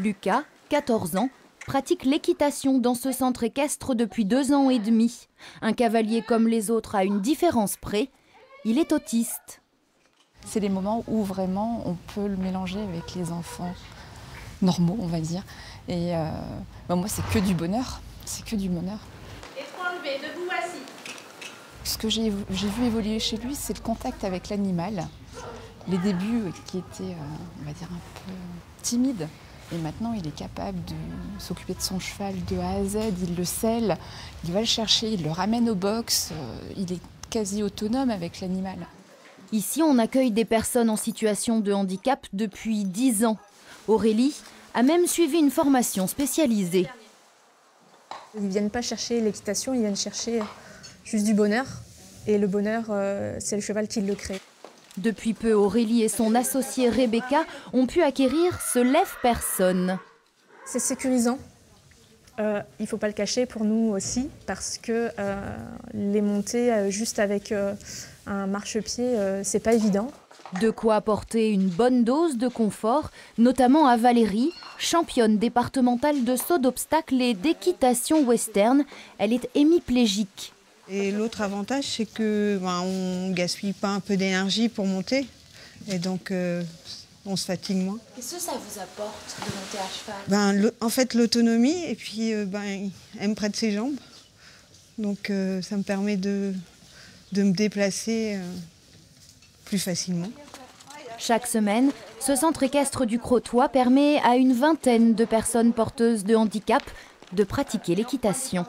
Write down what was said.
Lucas, 14 ans, pratique l'équitation dans ce centre équestre depuis deux ans et demi. Un cavalier comme les autres à une différence près, il est autiste. C'est les moments où vraiment on peut le mélanger avec les enfants normaux, on va dire. Et euh, bah, moi, c'est que du bonheur. C'est que du bonheur. debout, assis. Ce que j'ai vu évoluer chez lui, c'est le contact avec l'animal. Les débuts qui étaient, euh, on va dire, un peu timides. Et maintenant, il est capable de s'occuper de son cheval de A à Z, il le scelle, il va le chercher, il le ramène au box, euh, il est quasi autonome avec l'animal. Ici, on accueille des personnes en situation de handicap depuis 10 ans. Aurélie a même suivi une formation spécialisée. Ils ne viennent pas chercher l'équitation, ils viennent chercher juste du bonheur. Et le bonheur, euh, c'est le cheval qui le crée. Depuis peu, Aurélie et son associée Rebecca ont pu acquérir ce lève-personne. C'est sécurisant. Euh, il ne faut pas le cacher pour nous aussi, parce que euh, les montées juste avec un marchepied, c'est pas évident. De quoi apporter une bonne dose de confort, notamment à Valérie, championne départementale de saut d'obstacles et d'équitation western. Elle est hémiplégique. Et l'autre avantage, c'est que ben, on gaspille pas un peu d'énergie pour monter, et donc euh, on se fatigue moins. Qu'est-ce que ça vous apporte de monter à cheval? Ben, En fait, l'autonomie, et puis euh, ben, elle me prête ses jambes, donc euh, ça me permet de, de me déplacer plus facilement. Chaque semaine, ce centre équestre du Crotoy permet à une vingtaine de personnes porteuses de handicap de pratiquer l'équitation.